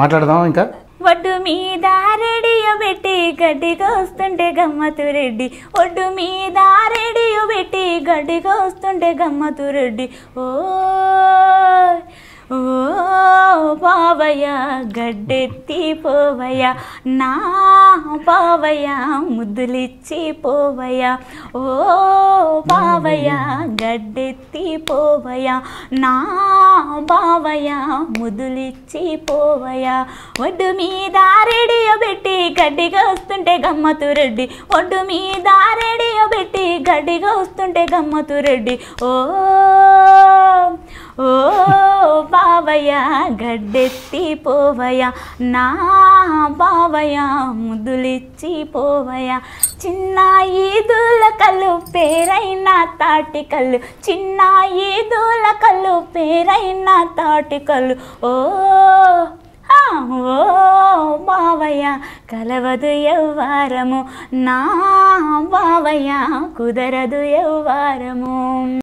మాట్లాడదాం ఇంకా? ఒడ్డు మీద రేడియో పెట్టి గడ్డిగా వస్తుంటే గమ్మతు రెడ్డి. ఒడ్డు మీద రేడియో పెట్టి గడ్డిగా వస్తుంటే గమ్మతు రెడ్డి. ఓ ఓ బావయ్య గడ్డెత్తి పోవయ్య నా బావయ్య ముద్దులిచ్చి పోవయ్య. ఓ బావయ్య గడ్డెత్తి పోవయ్య నా బావయ్య ముద్దులిచ్చి పోవయ్య. ఒడ్డు మీద రేడియో పెట్టి గడ్డిగా వస్తుంటే గమ్మతు రెడ్డి. ఒడ్డు మీద రేడియో పెట్టి గడ్డిగా వస్తుంటే గమ్మతు రెడ్డి. ఓ ఓ బావయ్య గడ్డెత్తి పోవయ్య నా బావయ్య ముదులిచ్చి పోవయ్య. చిన్న ఈదుల కళ్ళు పేరైన తాటికలు చిన్న ఈదుల కళ్ళు పేరైన తాటికలు ఓ ఓ బావయ్య కలవదు ఎవ్వారము నా బావయ్య కుదరదు ఎవ్వారము.